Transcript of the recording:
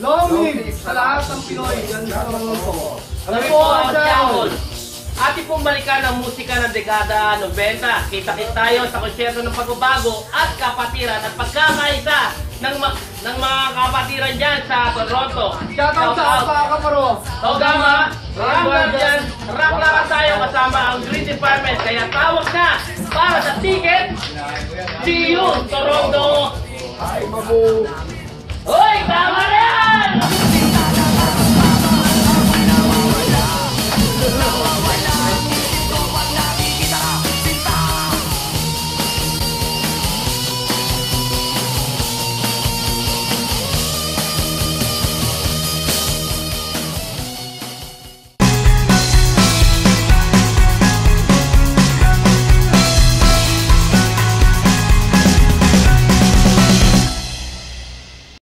Long live sa lahat ng Pinoy dyan sa Toronto. Kami po ang Tiangol. Ating pong balikan ang musika ng dekada 90. Kita-kit tayo sa konsyerto ng pagbabago at kapatiran at pagkakaisa ng, ma- ng mga kapatiran dyan sa Toronto. Shoutout sa Apa Kaparo. Togama, Ram Guardian, rock lang tayo kasama ang Green Department. Kaya tawag na para sa ticket. See you, Toronto! Ay, mabu. Tá Brasileiro!